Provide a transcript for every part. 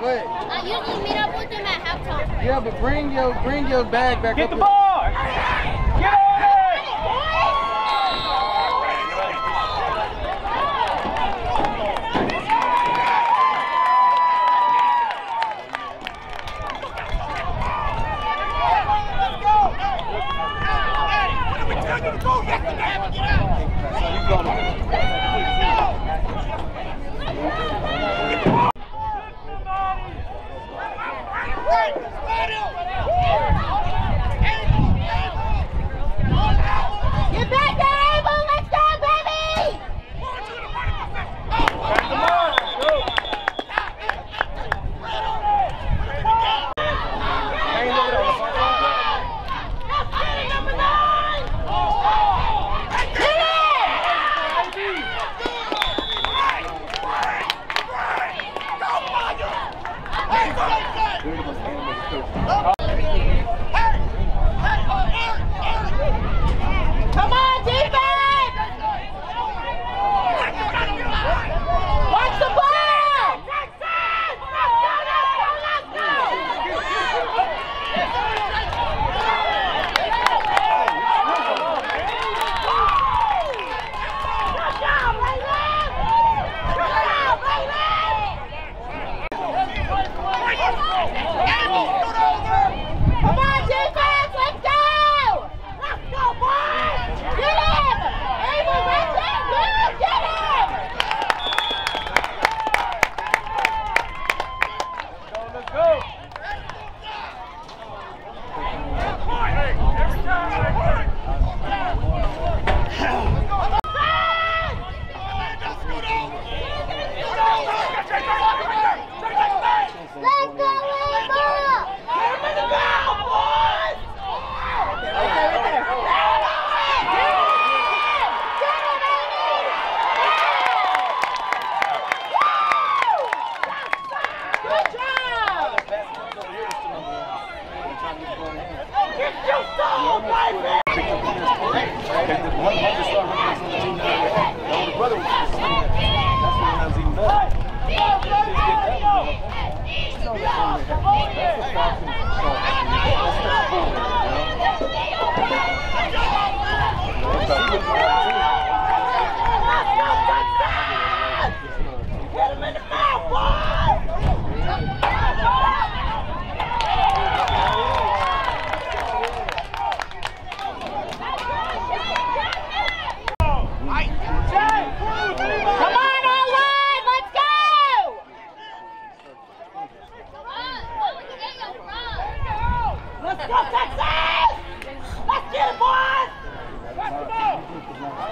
but I usually meet up with them at halftime. Yeah, but bring your bring your bag back Get up. The ball.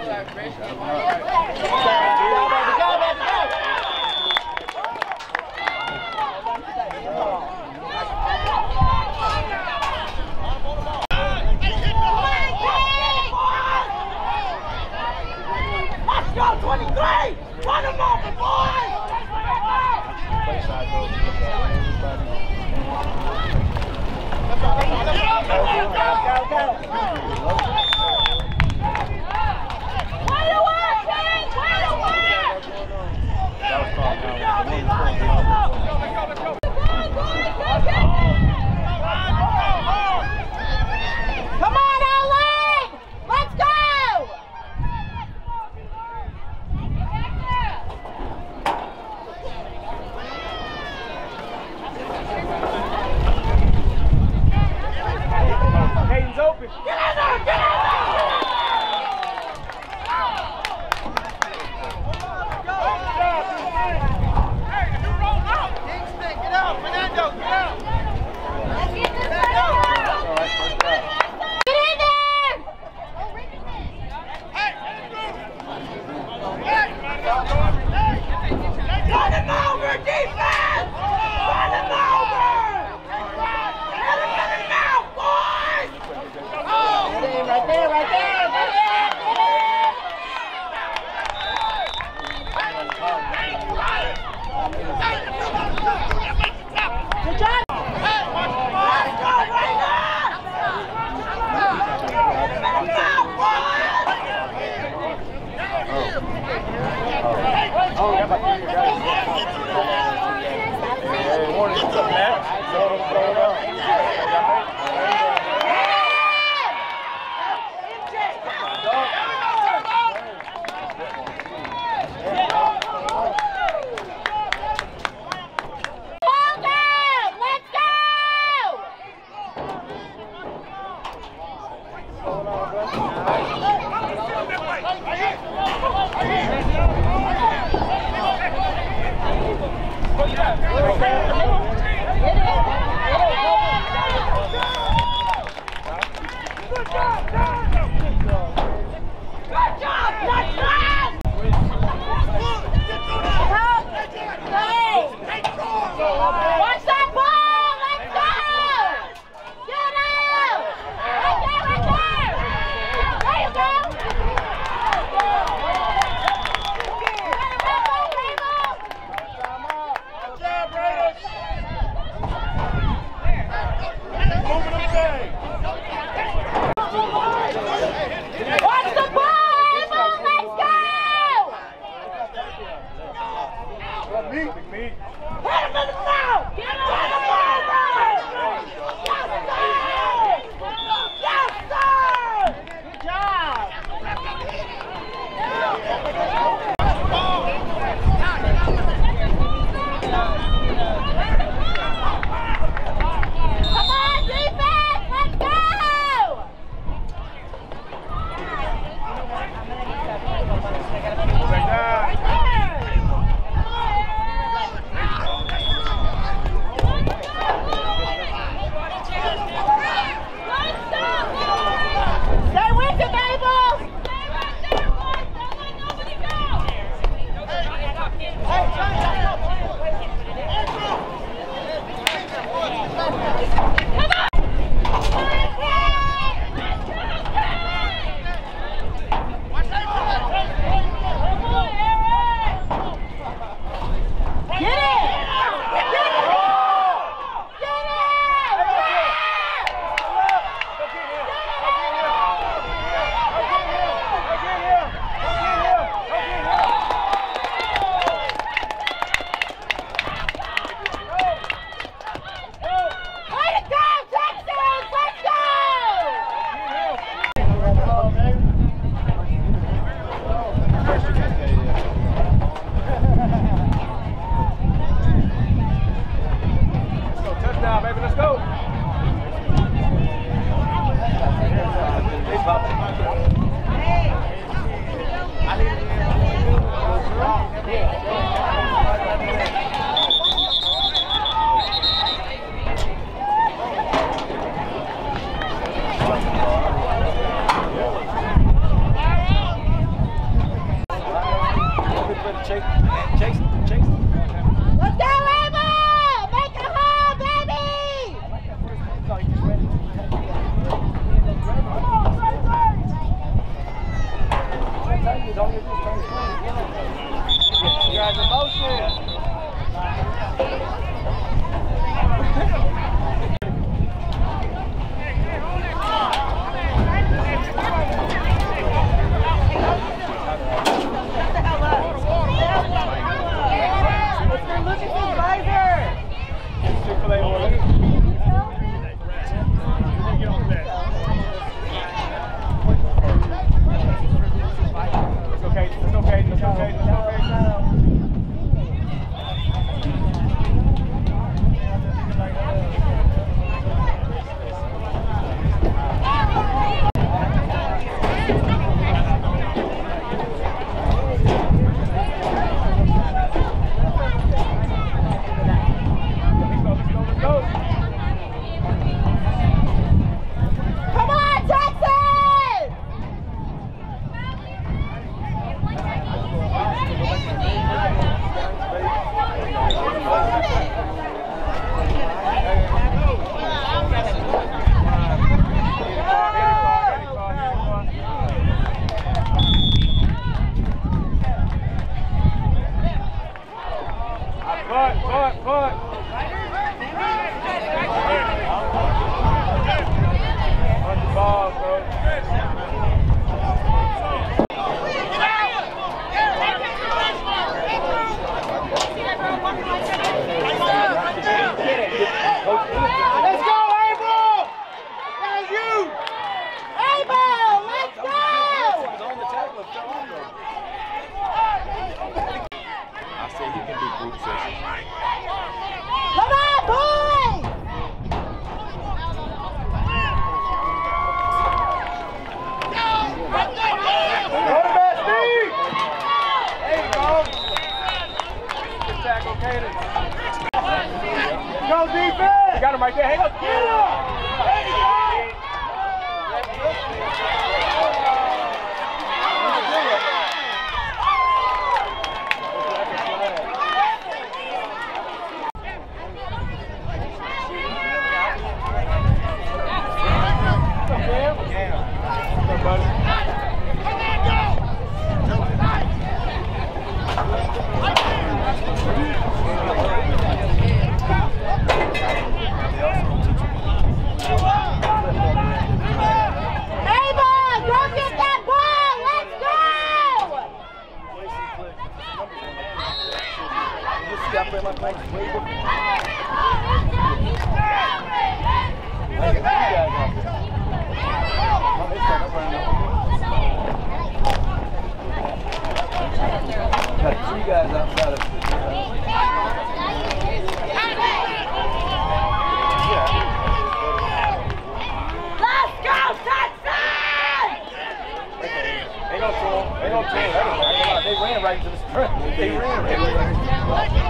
Go, go, go! Não, não, não. as long as this turns clean, get it. You're out motion. Okay. Mark. Hang up, get! All right, they ran.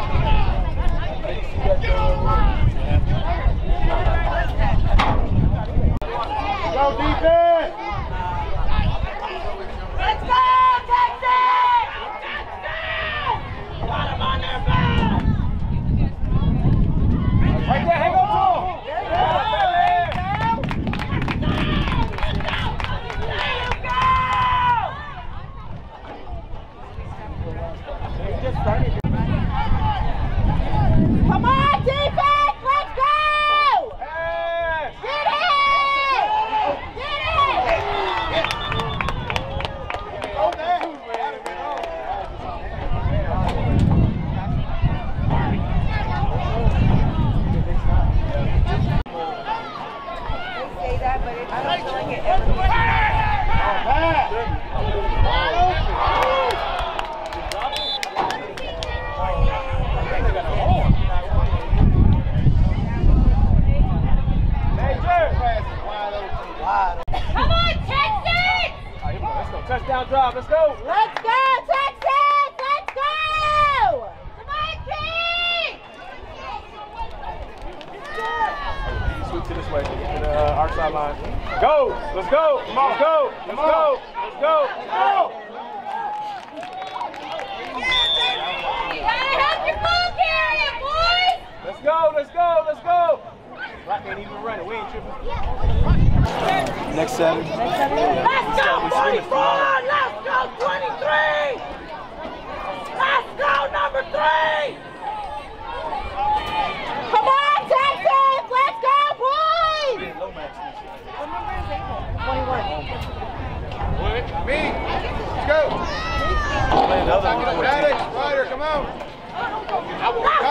Go! Play another one. Maddox, Ryder, come out!